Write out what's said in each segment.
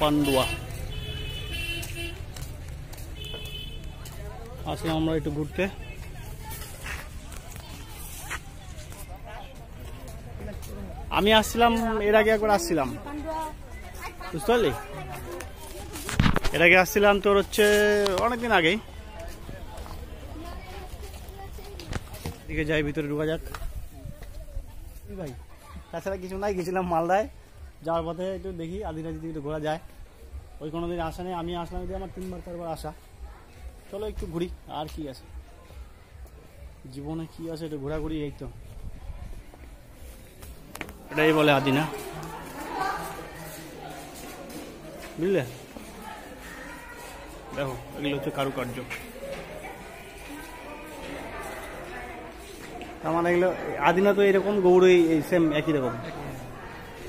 পান্ডুয়া। আসলাম আমরা একটু ঘুরতে। আমি আসছিলাম, এর আগে একবার আসছিলাম। বুঝতে পারলি? এর আগে আসছিলাম তোর হচ্ছে অনেকদিন আগেই। দিকে যাই, ভিতরে ঢুকা যাক। ভাই, তাছাড়া কিছু নাই, গেছিলাম মালদায়। যাওয়ার পথে একটু দেখি আদিনা যদি একটু ঘোরা যায়। ওই কোনো দিন আসা নেই আমি আসলাম যদি আমার তিনবার চারবার আসা। চলো একটু ঘুরি আর কি আছে। জীবনে কি আছে একটু ঘোরাঘুরি এই তো। এটাই বলে আদিনা। বুঝলে? দেখো এগুলো হচ্ছে কারুকার্য। তার মানে এগুলো আদিনা তো এরকম গৌড়ই সেম একই রকম।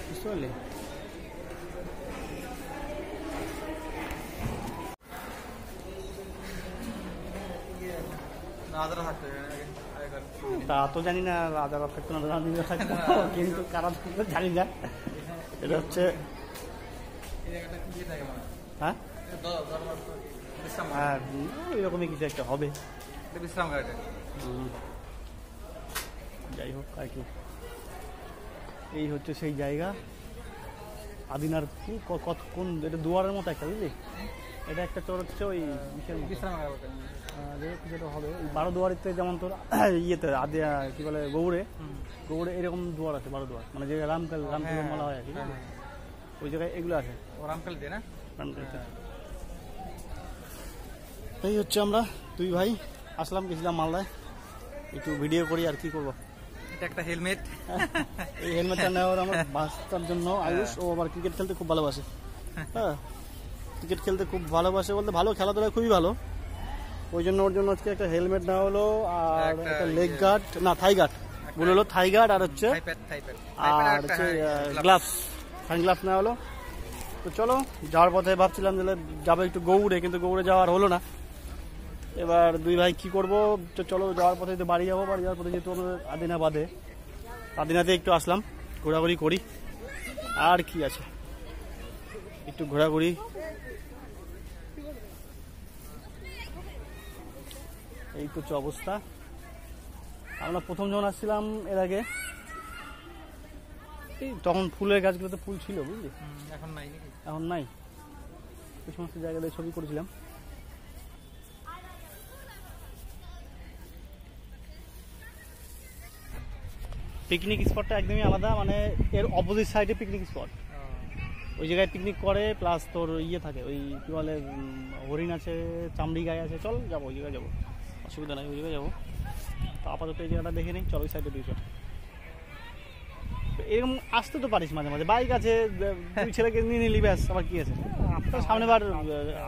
বুঝতে পারলে? তা তো জানি না, রাজা থাকতো না কিন্তু কারা থাকতো জানি না। এটা হচ্ছে হ্যাঁ? হ্যাঁ এরকমই কিছু একটা হবে। যাই হোক, আর কি। এই হচ্ছে সেই জায়গা। আদিনার কি কত কোন এটা দুয়ারের মতো একটা বুঝলি? এটা একটা তোর হচ্ছে ওই বিশ্রাম যেটা হবে বারো দুয়ারিতে যেমন তোর ইয়েতে আদি কি বলে গৌড়ে গৌড়ে এরকম দুয়ার আছে বারো দুয়ার মানে যে রামকাল রামকাল হ্যাঁ, মালা হয় আর কি। হ্যাঁ, ওই জায়গায় এগুলো আছে। ও রামকাল দিয়ে না? রামকালতে। এই হচ্ছে আমরা দুই ভাই আসলাম গেছিলাম মালদায়। একটু ভিডিও করি আর কি করব। এটা একটা হেলমেট। এই হেলমেটটা নেওয়ার আমার বাঁচার জন্য আয়ুষ ও আবার ক্রিকেট খেলতে খুব ভালোবাসে। হ্যাঁ। ক্রিকেট খেলতে খুব ভালোবাসে বলতে ভালো খেলাধুলা খুবই ভালো। ওই জন্য ওর জন্য আজকে একটা হেলমেট নেওয়া হলো আর একটা লেগ ইয়ে- গার্ড না থাই গার্ড বলে হলো থাই গার্ড আর হচ্ছে আর হচ্ছে গ্লাভস হ্যান্ড গ্লাভস নেওয়া হলো। তো চলো যাওয়ার পথে ভাবছিলাম যে যাব একটু গৌড়ে কিন্তু গৌড়ে যাওয়ার হলো না। এবার দুই ভাই কি করব তো চলো যাওয়ার পথে তো বাড়ি যাব। বাড়ি যাওয়ার পথে যেহেতু আমাদের আদিনা বাদে আদিনাতে একটু আসলাম ঘোরাঘুরি করি। আর কি আছে? একটু ঘোরাঘুরি এই তো হচ্ছে অবস্থা। আমরা প্রথম যখন আসছিলাম এর আগে এই তখন ফুলের গাছগুলোতে ফুল ছিল বুঝলি? এখন নাই এখন নাই। ওই সমস্ত জায়গাতে ছবি করেছিলাম। পিকনিক স্পটটা একদমই আলাদা মানে এর অপোজিট সাইডে পিকনিক স্পট ওই জায়গায় পিকনিক করে প্লাস তোর ইয়ে থাকে ওই কি বলে হরিণ আছে চামড়ি গায়ে আছে চল যাব ওই জায়গায় যাব। অসুবিধা নাই জায়গায় যাব। তো আপাতত এই জায়গাটা দেখে নিই চলো ওই সাইডে দিয়ে চল তো এরকম আসতে তো পারিস মাঝে মাঝে বাইক আছে দুই ছেলেকে নিয়ে নিলি ব্যাস আবার কি আছে? তো সামনে বার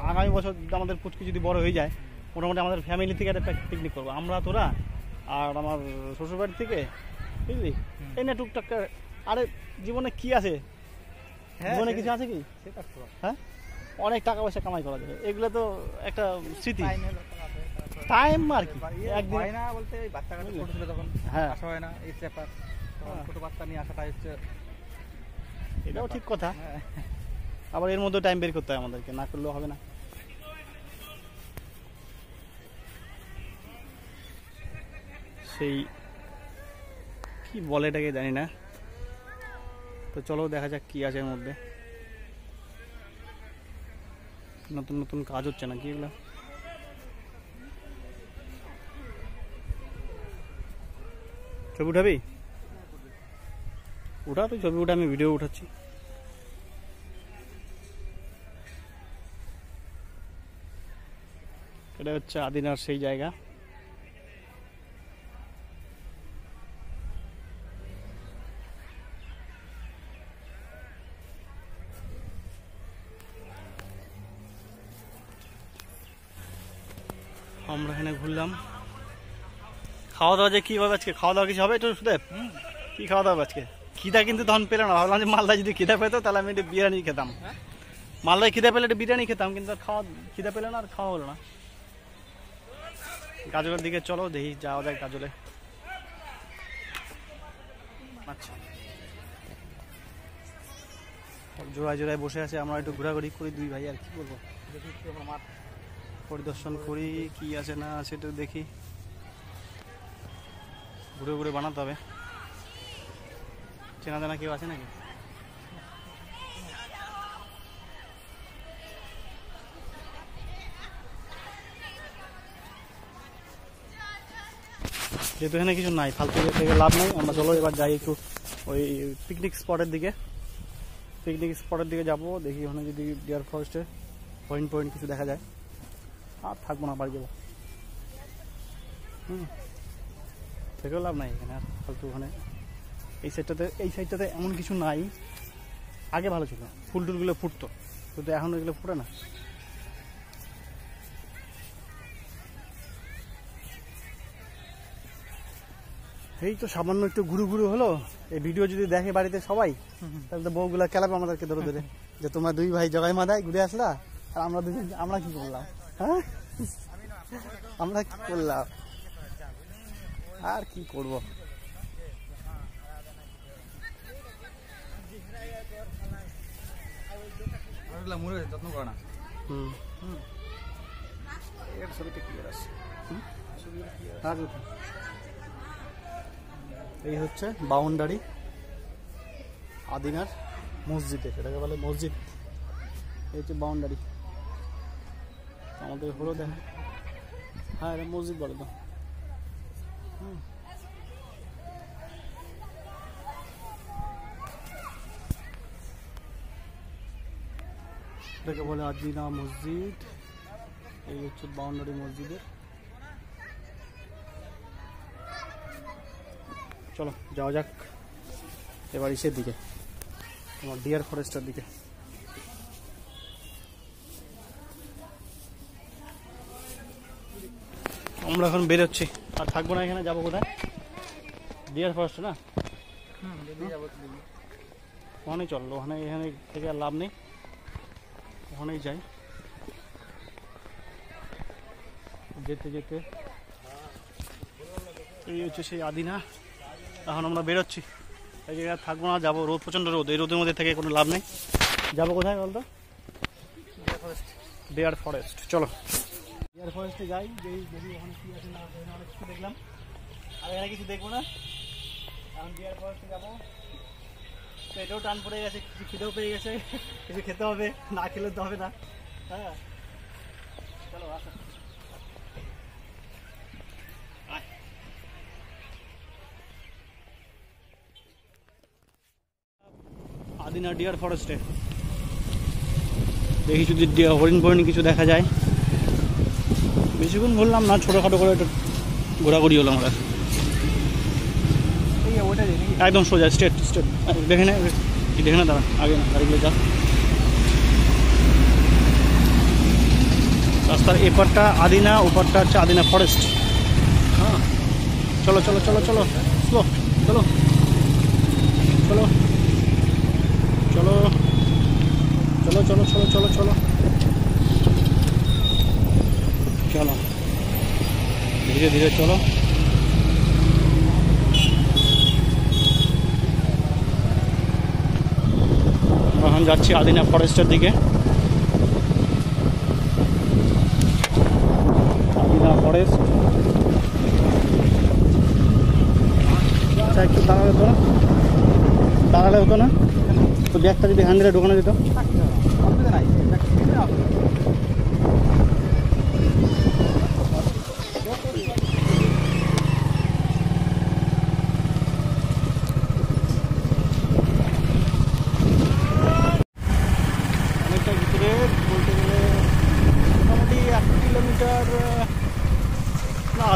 আগামী বছর আমাদের পুচকি যদি বড় হয়ে যায় মোটামুটি আমাদের ফ্যামিলি থেকে একটা পিকনিক করব। আমরা তোরা আর আমার শ্বশুরবাড়ি থেকে বুঝলি? এই না টুকটাক আরে জীবনে কি আছে? জীবনে কিছু আছে কি? হ্যাঁ? অনেক টাকা পয়সা কামাই করা যাবে এগুলো তো একটা স্মৃতি টাইমের ব্যাপার আছে, তারপর- টাইম আর কি একদিন হয় না বলতে এই বাচ্চা কাচ্চা ছোট ছিল তখন হ্যাঁ। আসা হয় না এই ব্যাপার। ছোট বাচ্চা নিয়ে আসাটা হচ্ছে এটাও ঠিক কথা হ্যাঁ। আবার এর মধ্যে টাইম বের করতে হয় আমাদেরকে না করলেও হবে না সেই কি বলে এটাকে জানি না তো চলো দেখা যাক কি আছে এর মধ্যে নতুন নতুন কাজ হচ্ছে নাকি এগুলো ছবি উঠাবি? উঠা তুই ছবি উঠা আমি ভিডিও উঠাচ্ছি। এটা হচ্ছে আদিনার সেই জায়গা আমরা এখানে ঘুরলাম খাওয়া দাওয়া যে কি হবে আজকে? খাওয়া দাওয়া কিছু হবে একটু সুদেব? কি খাওয়া দাওয়া আজকে? খিদা কিন্তু তখন পেল না। ভাবলাম যে মালদা যদি খিদা পেতো তাহলে আমি একটু বিরিয়ানি খেতাম। মালদায় খিদা পেলে একটু বিরিয়ানি খেতাম কিন্তু আর খাওয়া খিদা পেল না আর খাওয়া হলো না। গাজলের দিকে চলো দেখি যাওয়া যায় গাজলে। আচ্ছা। জোড়ায় জোড়ায় বসে আছে আমরা একটু ঘোরাঘুরি করি দুই ভাই আর কি বলব? পরিদর্শন করি কি আছে না আছে একটু দেখি। ঘুরে ঘুরে বানাতে হবে। চেনা জানা কেউ আছে নাকি? যেহেতু এখানে কিছু নাই, ফালতু ইয়ে থেকে লাভ নাই, আমরা চলো এবার যাই একটু ওই পিকনিক স্পটের দিকে। পিকনিক স্পটের দিকে যাব, দেখি ওখানে যদি ডিয়ার ফরেস্টে পয়েন্ট পয়েন্ট কিছু দেখা যায়। আর থাকব না, বাড়ি যাব। হুম। থেকেও লাভ নাই এখানে আর ফালতু ওখানে। এই সাইডটাতে এই সাইডটাতে এমন কিছু নাই। আগে ভালো ছিল। ফুল টুলগুলো ফুটতো। কিন্তু এখন এগুলো ফুটে না। এই তো সামান্য একটু ঘুরু ঘুরু হলো। এই ভিডিও যদি দেখে বাড়িতে সবাই, তাহলে তো বউগুলা কেলাবে আমাদেরকে ধরে ধরে। যে তোমরা দুই ভাই জগাই মাদায় ঘুরে আসলা। আর আমরা দুজন আমরা কি করলাম? হ্যাঁ? আমরা কি করলাম? আর কি করব? যত্ন করে না। হুম। এর ছবিটা ক্লিয়ার আছে। হুম? আর এই হচ্ছে বাউন্ডারি। আদিনার মসজিদে এটাকে বলে মসজিদ। এই হচ্ছে বাউন্ডারি। আমাদের হলো দেখা হ্যাঁ এটা মসজিদ বলে তো। এটাকে বলে আদিনা মসজিদ। এই হচ্ছে বাউন্ডারি মসজিদের। চলো, যাওয়া যাক। এবার ইসের দিকে তোমার ডিয়ার ফরেস্টের দিকে। আমরা এখন বেরোচ্ছি। আর থাকব না এখানে যাব কোথায়? ডিয়ার ফরেস্ট না? ওখানেই চলল ওখানে এখানে থেকে আর লাভ নেই। ওখানেই যাই। যেতে যেতে। এই হচ্ছে সেই আদিনা। এখন আমরা বেরোচ্ছি। এই জায়গায় থাকব না যাব। রোদ প্রচণ্ড রোদ। এই রোদের মধ্যে থেকে কোনো লাভ নেই। যাব কোথায় বলতো? Deer forest. চলো। ডিয়ার ফরেস্টে যাই, যেই দেখি ওখানে কি আছে না অনেক কিছু দেখলাম। আর এখানে কিছু দেখব না। এখন ডিয়ার ফরেস্টে যাব। পেটেও টান পড়ে গেছে, কিছু খিদেও পেয়ে গেছে। কিছু খেতে হবে, না খেলে তো হবে না। হ্যাঁ। চলো, আসো। আদিনা ডিয়ার ফরেস্টে দেখি যদি হরিণ ফরিণ কিছু দেখা যায়। বেশিক্ষণ ঘুরলাম না ছোটোখাটো করে একটু ঘোরাঘুরি হলো আমরা একদম সোজা স্ট্রেট স্ট্রেট দেখে নে দেখে না দাঁড়া আগে না গাড়িগুলো যা রাস্তার এপারটা আদিনা ওপারটা হচ্ছে আদিনা ফরেস্ট হ্যাঁ চলো চলো চলো চলো স্লো চলো চলো চলো চলো চলো চলো চলো চলো চলো। ধীরে ধীরে চলো। এখন যাচ্ছি আদিনা ফরেস্টের দিকে। আদিনা ফরেস্ট। আচ্ছা একটু দাঁড়ালে হতো না? দাঁড়ালে হতো না? তো ব্যাগটা যদি হ্যান্ডেলে ঢোকানো যেত।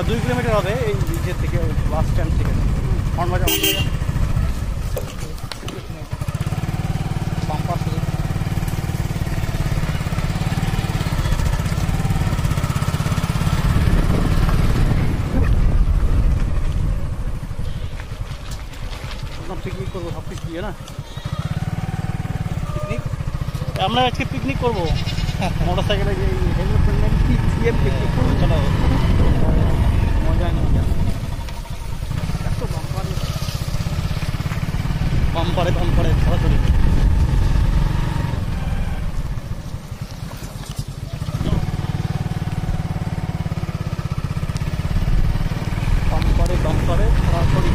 দুই কিলোমিটার হবে এই ব্রিজের থেকে বাস স্ট্যান্ড থেকে। পিকনিক করব সব কিছু না? পিকনিক আমরা আজকে পিকনিক করব। মোটর সাইকেলে যে হেলমেট পিকনিক করব? হ্যাঁ, চলো। সরাসরি। বাম্পারে বাম্পারে সরাসরি।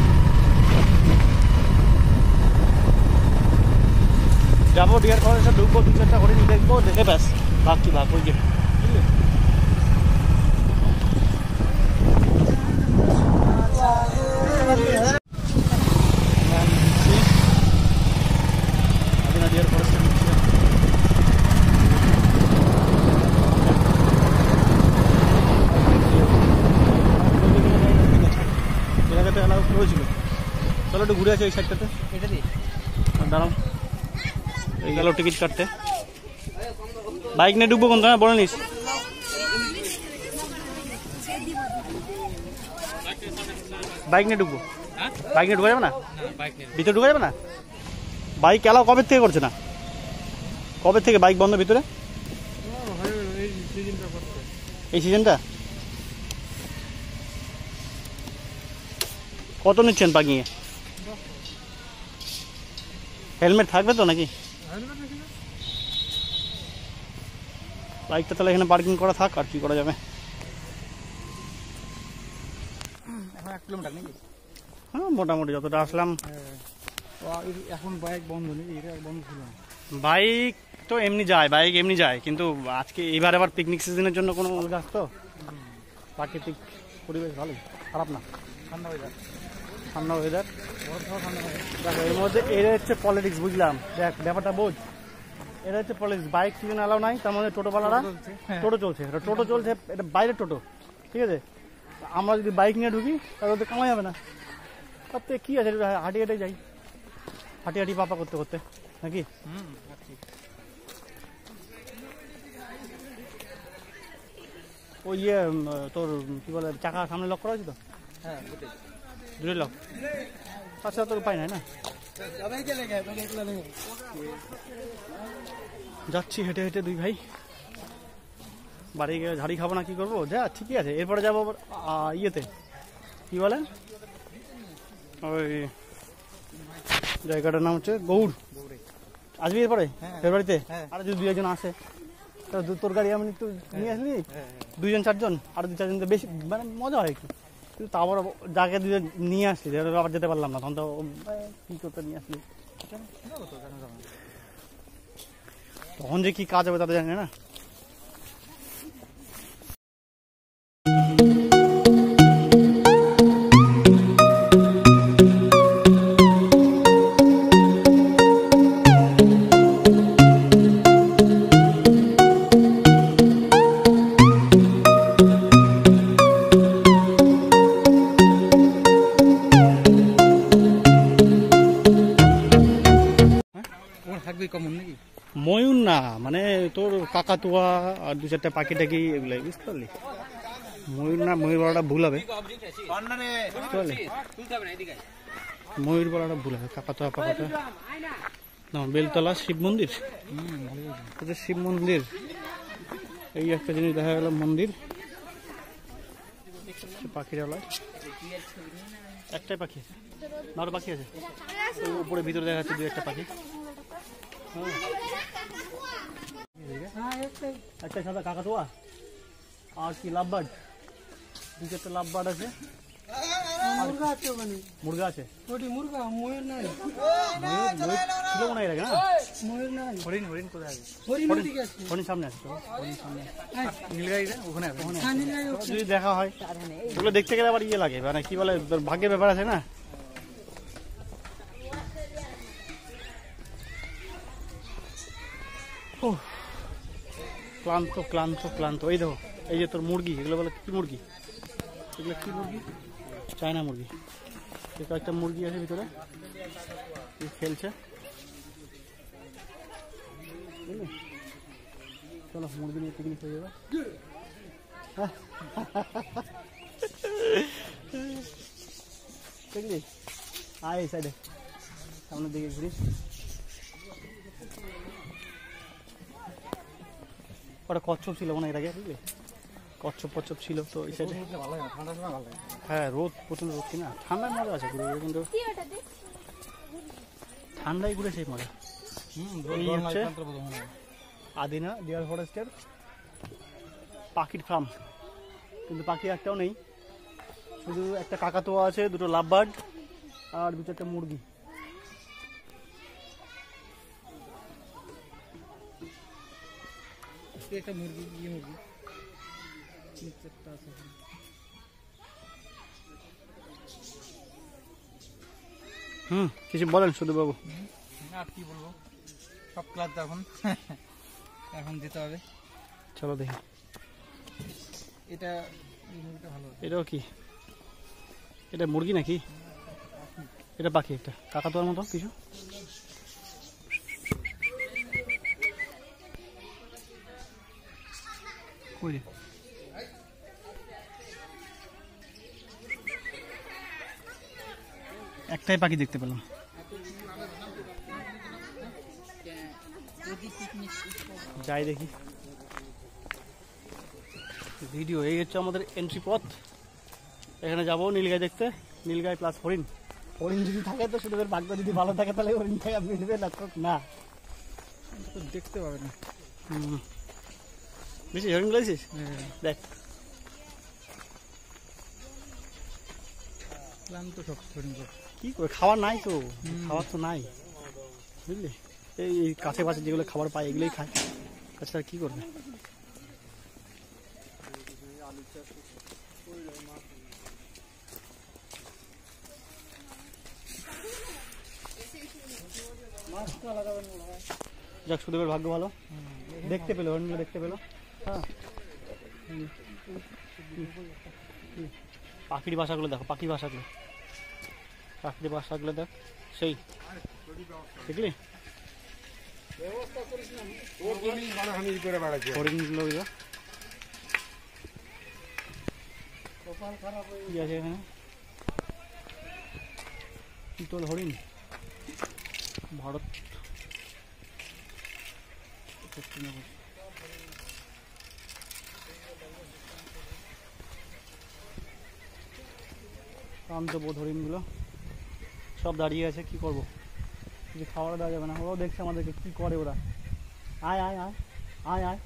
যাব ডিয়ার কলেজে ঢুকবো দু চারটা হরিণ দেখব, দেখে ব্যাস ভাবছি ভাগ ওই যে বুঝলি? আদিনা ডিয়ার কলেজে ঢুকছি। এর আগে তো অ্যালাউ করেছিল চলো একটু ঘুরে আছে ওই সাইডটাতে আর দাঁড়াও। এই গেল টিকিট কাটতে। বাইক নিয়ে ঢুকবো কোন তোমায় বলে নিস। বাইক নিয়ে ঢুকবো হ্যাঁ? বাইক নিয়ে ঢুকা যাবে না? না বাইক নিয়ে ভিতরে ঢুকা যাবে না? বাইক এলাও কবে থেকে করছে না? কবে থেকে বাইক বন্ধ ভিতরে? এই সিজনটা এই সিজনটা কত নিচ্ছেন পাকিয়ে হেলমেট থাকবে তো নাকি? বাইকটা তাহলে এখানে পার্কিং করা থাক আর কি করা যাবে? হ্যাঁ মোটামুটি যতটা আসলাম। হ্যাঁ। এখন বাইক বন্ধ নেই বন্ধ ছিল বাইক তো এমনি যায় বাইক এমনি যায় কিন্তু আজকে এবার আবার পিকনিক সিজনের জন্য কোনো গাছ তো? প্রাকৃতিক পরিবেশ ভালোই খারাপ না। ঠান্ডা হয়ে যাচ্ছে। ঠান্ডা ওয়েদার দেখো এর মধ্যে এটা হচ্ছে পলিটিক্স বুঝলাম। দেখ ব্যাপারটা বোঝ। এটা হচ্ছে পলিটিক্স বাইক সিজন অ্যালাউ নাই তার মধ্যে টোটোওয়ালারা হ্যাঁ। টোটো চলছে এটা টোটো চলছে এটা বাইরের টোটো ঠিক আছে? আমরা যদি বাইক নিয়ে ঢুকি তাহলে ওদের কামাই হবে না। তার থেকে কী আছে? হাঁটি হাঁটে যাই। হাঁটি হাঁটি পাপা করতে করতে নাকি? ওই ইয়ে তোর কি বলে চাকা সামনে লক করা আছে তো? হ্যাঁ দূরে আচ্ছা তোর উপায় নাই না? যাচ্ছি হেঁটে হেঁটে দুই ভাই। বাড়ি গিয়ে ঝাড়ি খাব না কি করব? যা ঠিকই আছে। এরপরে যাব ইয়েতে। কি বলেন? ওই জায়গাটার নাম হচ্ছে গৌড়। আসবি এরপরে? হ্যাঁ। ফেব্রুয়ারিতে? হ্যাঁ। আর যদি দুই একজন আসে তো তোর গাড়ি আমি একটু নিয়ে আসলি? হ্যাঁ। দুইজন চারজন? আর দুই চারজন তো বেশি মানে মজা হয় একটু। কিন্তু তারপর যাকে দিয়ে নিয়ে আসলি আবার যেতে পারলাম না তখন তো কি করতে নিয়ে আসলি? তখন যে কি কাজ হবে তাতে জানি না। তোমার কমন নাকি? ময়ূর না মানে তোর কাকাতুয়া আর দু চারটা পাখি টাকি এগুলো বুঝতে পারলি? ময়ূর না ময়ূর বলাটা ভুল হবে। ময়ূর বলাটা ভুল হবে কাকাতুয়া পাকাতুয়া না বেলতলা শিব মন্দির। শিব মন্দির এই একটা জিনিস দেখা গেল মন্দির। পাখিরালয় একটাই পাখি আছে আরও পাখি আছে। উপরে ভিতরে দেখা যাচ্ছে দু একটা পাখি। একটা সাদা কাকাতুয়া। আর কি লাভবার্ড? দু চারটা লাভবার্ড আছে। মুরগা আছে ওখানে। মুরগা আছে? ওটি মুরগা ময়ূর নাই। ময়ূর ময়ূর ছিল মনে হয় না? ময়ূর নাই। হরিণ হরিণ কোথায় আছে? হরিণ হরিণ আছে। হরিণ সামনে আছে তো? হরিণ সামনে নীলগাড়িটা ওখানে আছে ওখানে আছে। হ্যাঁ, নীলগাড়ি ওখানে। যদি দেখা হয়। ওগুলো দেখতে গেলে আবার ইয়ে লাগে মানে কি বলে তোর ভাগ্যের ব্যাপার আছে না? উফ, ক্লান্ত ক্লান্ত ক্লান্ত। এই দেখো এই যে তোর মুরগি এগুলো বলে কি মুরগি? এগুলো কি মুরগি? চায়না মুরগি। কয়েকটা মুরগি আছে ভিতরে। খেলছে। চলো মুরগি নিয়ে পিকনিক হয়ে যাবে। দেখলি? আয় সাইডে সামনের দিকে ঘুরি ওটা কচ্ছপ ছিল মনে হয় এর আগে বুঝলি? কচ্ছপ কচ্ছপ ছিল তো এই সাইডে ঠান্ডার হ্যাঁ রোদ প্রচুর রোদ কিনা। ঠান্ডায় মজা আছে ঘুরে ঘুরে কিন্তু ঠান্ডায় ঘুরে সেই মজা। হুম এই হচ্ছে আদিনা ডিয়ার ফরেস্টের পাখির ফার্ম কিন্তু পাখি একটাও নেই। শুধু একটা কাকাতুয়া আছে দুটো লাভবার্ড আর দু চারটা মুরগি। একটা মুরগি ইয়ে মুরগি। তিন চারটা আছে হুম কিছু বলেন শুধু বাবু আর কি বলব? সব ক্লাস এখন। এখন যেতে হবে। চলো দেখি। এটা মুরগিটা ভালো এটাও কি? এটা মুরগি নাকি? এটা পাখি একটা। কাকাতুয়ার মতো কিছু? একটাই পাখি দেখতে পেলাম। যাই দেখি। ভিডিও এই হচ্ছে আমাদের এন্ট্রি পথ। এখানে যাব নীলগাই দেখতে। নীলগাই প্লাস হরিণ। হরিণ যদি থাকে তো এদের ভাগ্য যদি ভালো থাকে তাহলে হরিণ থাকে মিলবে না তো না। দেখতে পাবে না। হুম। বেশি হরিণ গুলাইছিস দেখ। ক্লান্ত সব হরিণ কি করে? খাবার নাই তো। খাবার তো নাই। বুঝলি? এই কাছে পাশে যেগুলো খাবার পায় এগুলোই খায়। তাছাড়া কি করবে? যাক সুদেবের ভাগ্য ভালো। দেখতে পেল হরিণগুলো দেখতে পেল। হ্যাঁ। পাখির বাসাগুলো দেখো পাখির বাসাগুলো পাখির বাসাগুলো দেখ, সেই। দেখলি? হরিণগুলো ওই দেখ। কি আছে এখানে? চিতল হরিণ। ভারত। ক্লান্ত বোধ হরিণগুলো। সব দাঁড়িয়ে আছে, কি করব? কিছু খাওয়ার দেওয়া যাবে না। ওরাও দেখছে আমাদেরকে, কি করে ওরা? আয় আয় আয় আয় আয়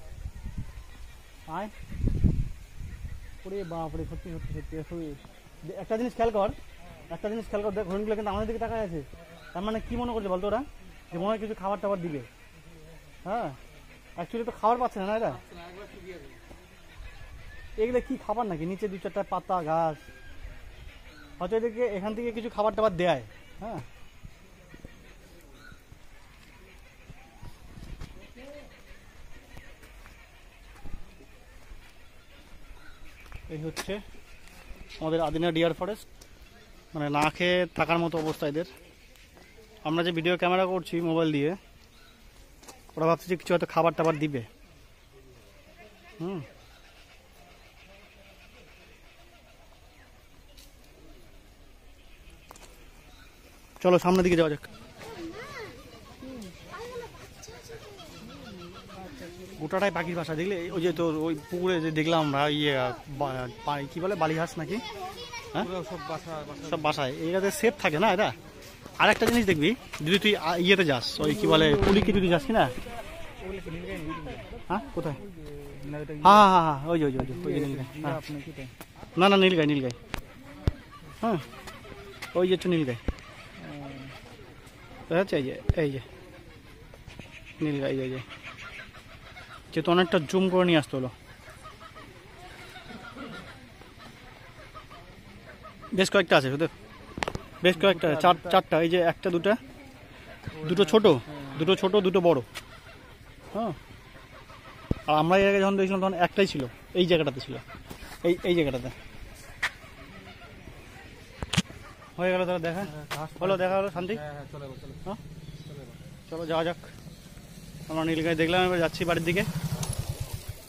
আয়। ওরে বাপরে, সত্যি সত্যি সত্যি সত্যি একটা জিনিস খেয়াল কর, একটা জিনিস খেয়াল কর। দেখ, হরিণগুলো কিন্তু আমাদের দিকে তাকায় আছে। তার মানে কি মনে করছে বলতো ওরা? যে মনে হয় কিছু খাবার টাবার দিবে। হ্যাঁ? অ্যাকচুয়ালি তো খাবার পাচ্ছে না এরা এগুলো কি খাবার নাকি? নিচে দু চারটা পাতা, ঘাস। হয়তো এদেরকে এখান থেকে কিছু খাবার টাবার দেয়। হ্যাঁ। এই হচ্ছে আমাদের আদিনা ডিয়ার ফরেস্ট। মানে না খেয়ে থাকার মতো অবস্থা এদের। আমরা যে ভিডিও ক্যামেরা করছি মোবাইল দিয়ে, ওরা ভাবছে যে কিছু হয়তো খাবার টাবার দিবে। হুম। চলো সামনের দিকে যাওয়া যাক। গোটাটাই পাখির বাসা দেখলে? ওই যে তোর ওই পুকুরে যে দেখলাম আমরা ইয়ে কি বলে বালিহাঁস নাকি? হ্যাঁ? সব বাসা বাসা। সব বাসায় এটাতে সেফ থাকে না এটা? আর একটা জিনিস দেখবি যদি তুই ইয়েতে যাস ওই কি বলে পুলিকে যদি যাস কি না? ওগুলো কি নীলগাই হ্যাঁ? কোথায়? হ্যাঁ হ্যাঁ হ্যাঁ ওই ওই ওই হ্যাঁ? না না নীলগাই নীলগাই। হ্যাঁ। ওই যে হচ্ছে নীলগাই। দেখা যাচ্ছে এই যে এই যে। নীলগাই এই যে। যেহেতু অনেকটা জুম করে নিয়ে আসতে হলো। বেশ কয়েকটা আছে, শুধু। বেশ কয়েকটা চার, চারটা, এই যে একটা, দুটা। দুটো ছোট দুটো ছোট, দুটো বড়। হ্যাঁ। আর আমরা এর আগে যখন দেখছিলাম, তখন একটাই ছিল। এই জায়গাটাতে ছিল। এই এই জায়গাটাতে। হয়ে গেল তাহলে দেখা। হলো দেখা হলো শান্তি? হ্যাঁ হ্যাঁ চলে। হ্যাঁ? চলে যাওয়া যাক। আমরা নীলগাই দেখলাম এবার যাচ্ছি বাড়ির দিকে।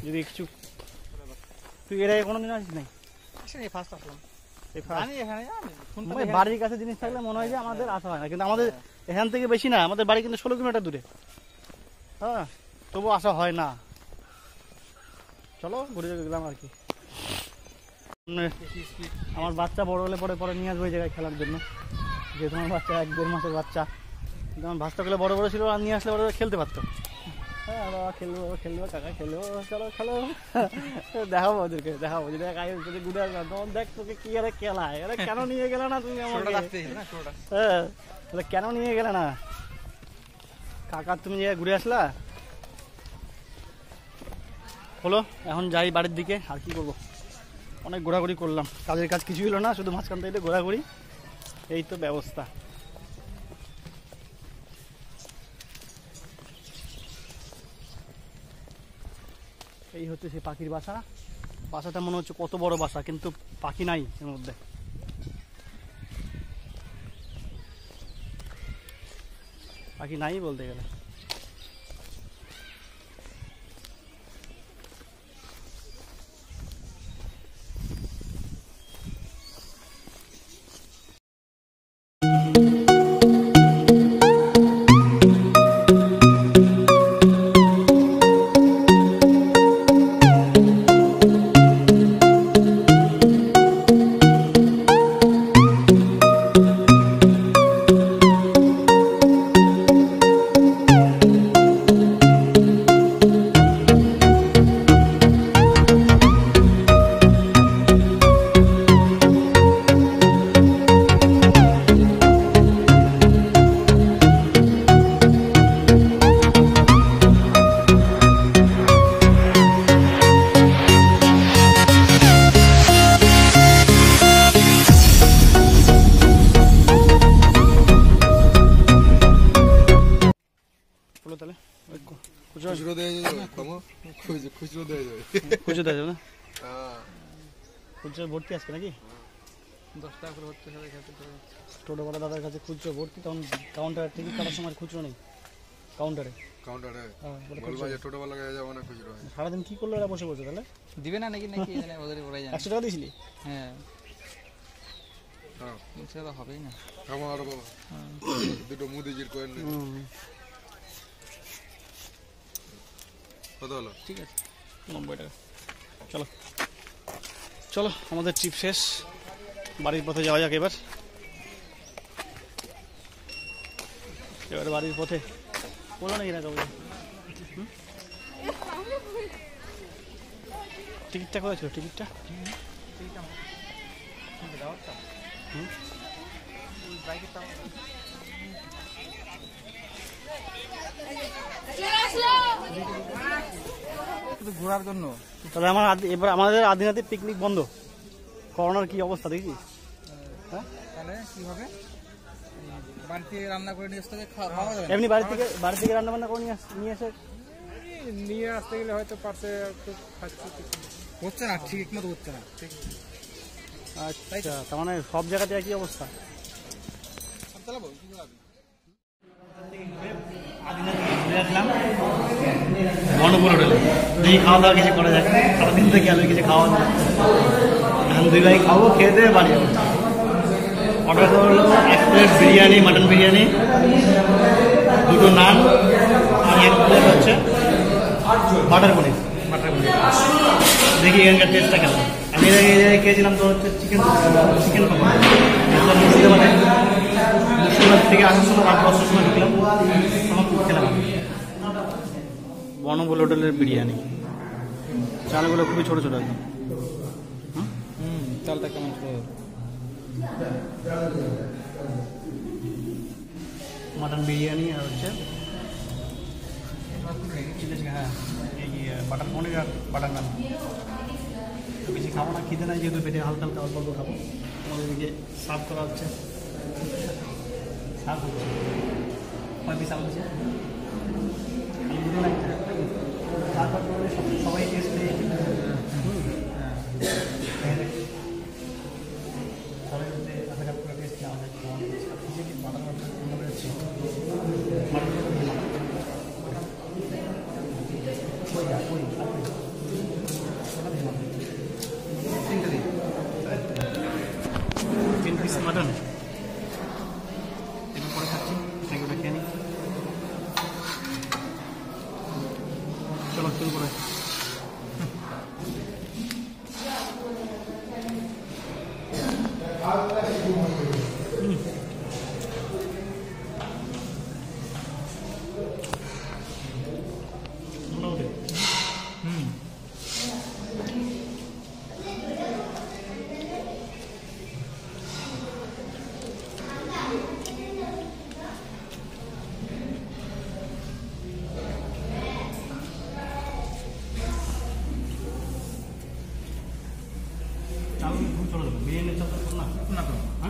যদি কিছু তুই এর আগে কোনোদিন আসিস নাই? আসেনি ফার্স্ট আসলাম। এই বাড়ির কাছে জিনিস থাকলে মনে হয় যে আমাদের আসা হয় না কিন্তু আমাদের এখান থেকে বেশি না আমাদের বাড়ি কিন্তু ষোলো কিলোমিটার দূরে। হ্যাঁ তবু আসা হয় না। চলো ঘুরে গেলাম আর কি। আমার বাচ্চা বড় হলে পরে পরে নিয়ে আসব এই জায়গায় খেলার জন্য। যেহেতু আমার বাচ্চা এক দেড় মাসের বাচ্চা। কিন্তু আমার বাচ্চাগুলো বড় বড় ছিল আর নিয়ে আসলে ওরা খেলতে পারতো। হ্যাঁ বাবা খেলব খেলব কাকা খেলব চলো খেলো। দেখাবো ওদেরকে দেখাবো। যদি কাকা যদি ঘুরে তখন দেখ তোকে কি আরে খেলায়। আরে কেন নিয়ে গেলে না তুমি। হ্যাঁ কেন নিয়ে গেলে না? কাকা তুমি যে ঘুরে আসলা? হলো এখন যাই বাড়ির দিকে আর কি করব? অনেক ঘোরাঘুরি করলাম। কাজের কাজ কিছুই হলো না, শুধু মাঝখান থেকে ঘোরাঘুরি। এই তো ব্যবস্থা। এই হচ্ছে সেই পাখির বাসা। বাসাটা মনে হচ্ছে কত বড় বাসা, কিন্তু পাখি নাই এর মধ্যে। পাখি নাই বলতে গেলে। টোটোওয়ালা দাদার কাছে খুচরো ভর্তি তখন কাউন্টারে টিকিট কাটার সময় খুচরো নেই কাউন্টারে কাউন্টারে হ্যাঁ, বলবা যে টোটো বালা যাব না খুচরো সারাদিন কি করল এরা বসে বসে তাহলে? দিবে না নাকি নাকি জানে ওদের ওরাই জানে। একশো টাকা দিয়েছিলি? হ্যাঁ। হ্যাঁ। হবেই না। বাবা দুটো মুদিজির কয়েন। কত হলো? ঠিক আছে। নব্বই টাকা। চলো। চলো আমাদের ট্রিপ শেষ। বাড়ির পথে যাওয়া যাক এবার। এবার বাড়ির পথে। বলো নাকি না কাউকে? টিকিটটা কোথায় ছিল টিকিটটা ঘোরার জন্য। তাহলে আমার এবার আমাদের আদিনাতে পিকনিক বন্ধ। করোনার কি অবস্থা দেখি? তাহলে কি হবে বাড়িতে রান্না করে নিয়ে আসতে খাওয়া যাবে এমনি বাড়ি থেকে বাড়ি থেকে রান্না বান্না করে নিয়ে আস- নিয়ে এসে নিয়ে আসতে গেলে হয়তো পারছে একটু হচ্ছে না ঠিক মতো হচ্ছে না ঠিক আচ্ছা তার মানে সব জায়গাতে একই অবস্থা হোটেলে দেখি খাওয়া দাওয়া কিছু করা যায় সারাদিন থেকে গেলে কিছু খাওয়া দাওয়া দুই ভাই খাব খেয়ে দিয়ে বাড়ি যাব অর্ডার করা হলো এক প্লেট বিরিয়ানি মাটন বিরিয়ানি দুটো নান আর এক প্লেট হচ্ছে বাটার পনির বাটার পনির। দেখি এখানকার টেস্টটা কেমন। আমি এর আগে খেয়েছিলাম তো হচ্ছে চিকেন চিকেন পকোড়া। মুর্শিদাবাদে মুর্শিদাবাদ থেকে আসার সময় রাত দশটার সময় ঢুকলাম। তখন খেলাম বনবল হোটেলের বিরিয়ানি। চালগুলো খুবই ছোট ছোট একদম। হুম চালটা কেমন ছিল? মাটন বিরিয়ানি আর হচ্ছে হ্যাঁ এই বাটার পনির আর বাটার নান। বেশি খাব না, খিদে নাই যেহেতু পেটে হালকা হালকা অল্প অল্প খাব। আমাদের এদিকে সার্ভ করা হচ্ছে। সার্ভ হচ্ছে। কয় পিস আলু んな、福永。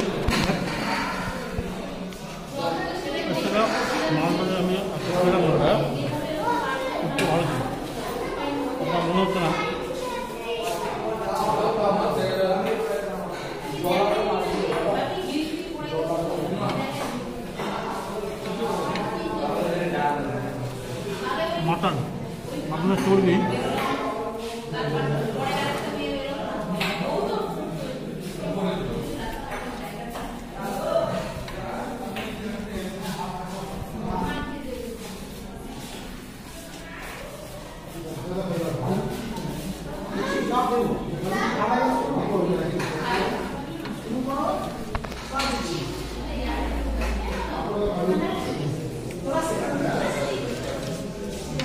সেটা মাল বাজার আমি আসতে পেলাম ওটা একটু ভালো ছিল আপনার মনে হচ্ছে না মাটন মাটনের চর্বি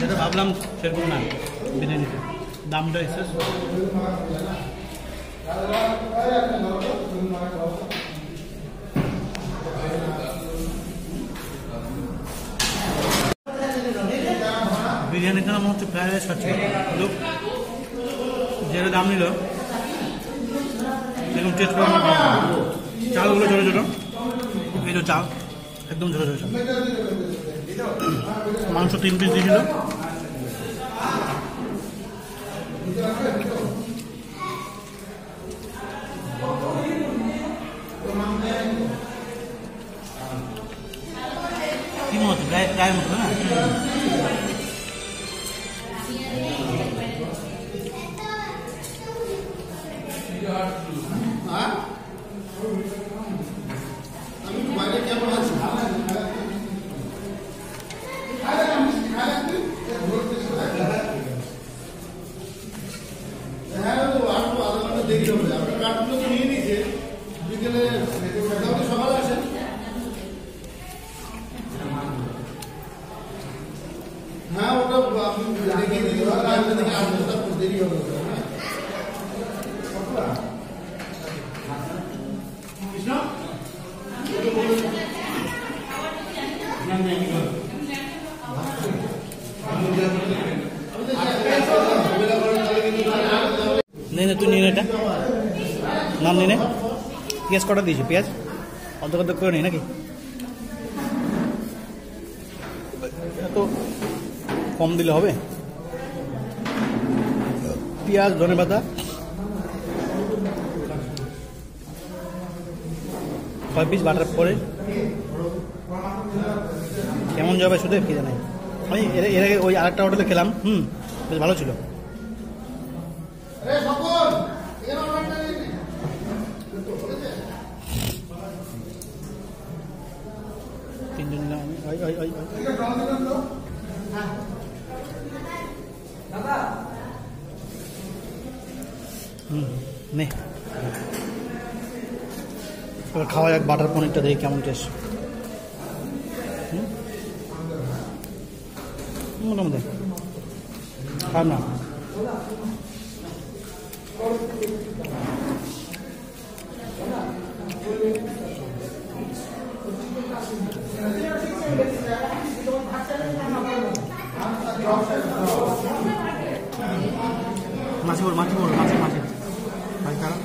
যেটা ভাবলাম সেরকম না বিরিয়ানিতে দামটা এসে বিরিয়ানি হচ্ছে রাইস খাচ্ছি কিন্তু যেটা দাম নিল, এরকম টেস্ট করে চালগুলো ছোটো ছোটো। এই তো চাল, একদম ছোটো ছোটো মাংস তিন পিস দিয়েছিল। কি হচ্ছে গায়ে গায়ের মতো, না হ্যাঁ ওটা আমি দেখিয়ে দিই আমি দেখে আসব তারপর দেরি হবে হ্যাঁ নে নে তুই নিয়ে নে এটা নাম নিয়ে নে পেঁয়াজ কটা দিয়েছি? পেঁয়াজ? অর্ধেক করে নি নাকি? কম দিলে হবে। পেঁয়াজ, ধনে পাতা। ছয় পিস বাটার পরে। কেমন যাবে শুধু কি জানাই আমি এর আগে ওই আরেকটা হোটেলে খেলাম, হুম, বেশ ভালো ছিল আরে সকল এর অর্ডারটা নিয়ে নে। তিনজন নিলাম আমি ওই ওই ওই ওই। হুম খাওয়া যাক বাটার পনিরটা দেখি কেমন টেস্ট? মোটামুটি। খারাপ না মাছি বড় মাছি বড় মাছি মাছি ভাই খারাপ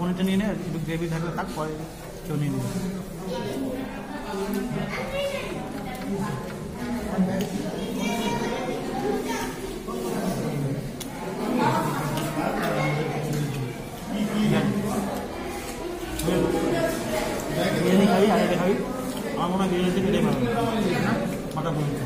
পনিরটা নিয়ে নে একটু গ্রেভি থাকলে তাক পরে কেউ নিয়ে নেবে বিরিয়ানি খাবি আর এটা খাবি আমার মনে হয় বিরিয়ানি থেকে এটাই ভালো মাথা পনির